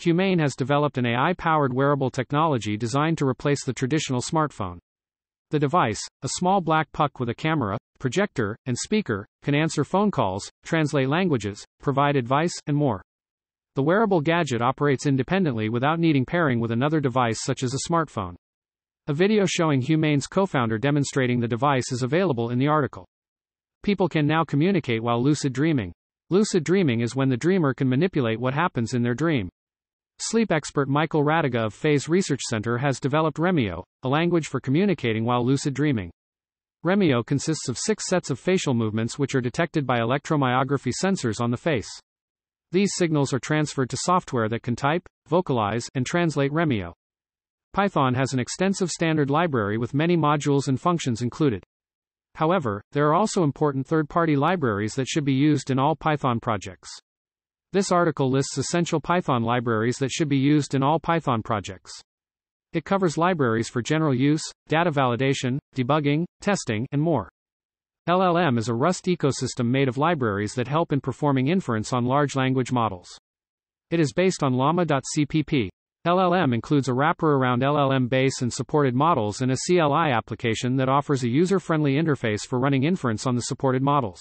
Humane has developed an AI powered wearable technology designed to replace the traditional smartphone. The device, a small black puck with a camera, projector, and speaker, can answer phone calls, translate languages, provide advice, and more. The wearable gadget operates independently without needing pairing with another device such as a smartphone. A video showing Humane's co founder demonstrating the device is available in the article. People can now communicate while lucid dreaming. Lucid dreaming is when the dreamer can manipulate what happens in their dream. Sleep expert Michael Raduga of Phase Research Center has developed Remmyo, a language for communicating while lucid dreaming. Remmyo consists of six sets of facial movements which are detected by electromyography sensors on the face. These signals are transferred to software that can type, vocalize, and translate Remmyo. Python has an extensive standard library with many modules and functions included. However, there are also important third-party libraries that should be used in all Python projects. This article lists essential Python libraries that should be used in all Python projects. It covers libraries for general use, data validation, debugging, testing, and more. LLM is a Rust ecosystem made of libraries that help in performing inference on large language models. It is based on llama.cpp. LLM includes a wrapper around LLM base and supported models and a CLI application that offers a user-friendly interface for running inference on the supported models.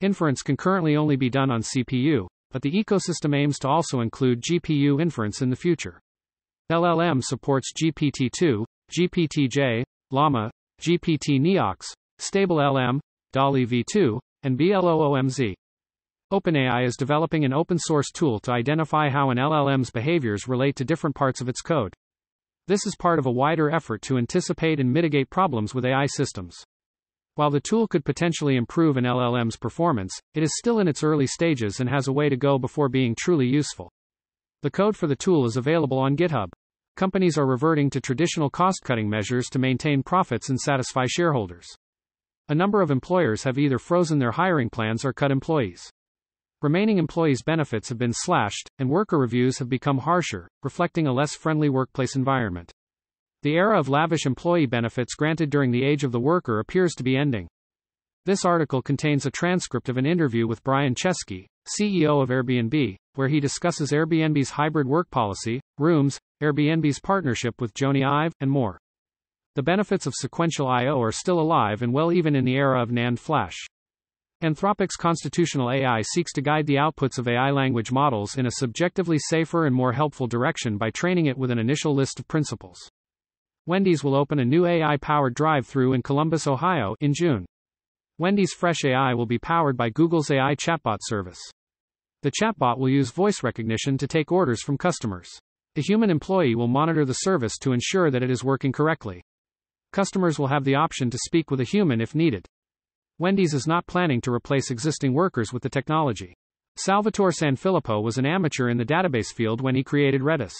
Inference can currently only be done on CPU, but the ecosystem aims to also include GPU inference in the future. LLM supports GPT-2, GPT-J, Llama, GPT-Neox, StableLM, Dolly v2, and BLOOMZ. OpenAI is developing an open source tool to identify how an LLM's behaviors relate to different parts of its code. This is part of a wider effort to anticipate and mitigate problems with AI systems. While the tool could potentially improve an LLM's performance, it is still in its early stages and has a way to go before being truly useful. The code for the tool is available on GitHub. Companies are reverting to traditional cost cutting measures to maintain profits and satisfy shareholders. A number of employers have either frozen their hiring plans or cut employees. Remaining employees' benefits have been slashed, and worker reviews have become harsher, reflecting a less friendly workplace environment. The era of lavish employee benefits granted during the age of the worker appears to be ending. This article contains a transcript of an interview with Brian Chesky, CEO of Airbnb, where he discusses Airbnb's hybrid work policy, rooms, Airbnb's partnership with Jony Ive, and more. The benefits of sequential I/O are still alive and well even in the era of NAND flash. Anthropic's constitutional AI seeks to guide the outputs of AI language models in a subjectively safer and more helpful direction by training it with an initial list of principles. Wendy's will open a new AI powered drive through in Columbus, Ohio, in June. Wendy's Fresh AI will be powered by Google's AI chatbot service. The chatbot will use voice recognition to take orders from customers. A human employee will monitor the service to ensure that it is working correctly. Customers will have the option to speak with a human if needed. Wendy's is not planning to replace existing workers with the technology. Salvatore Sanfilippo was an amateur in the database field when he created Redis.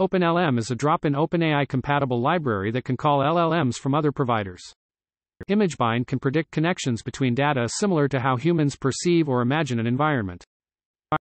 OpenLM is a drop-in OpenAI compatible library that can call LLMs from other providers. ImageBind can predict connections between data similar to how humans perceive or imagine an environment.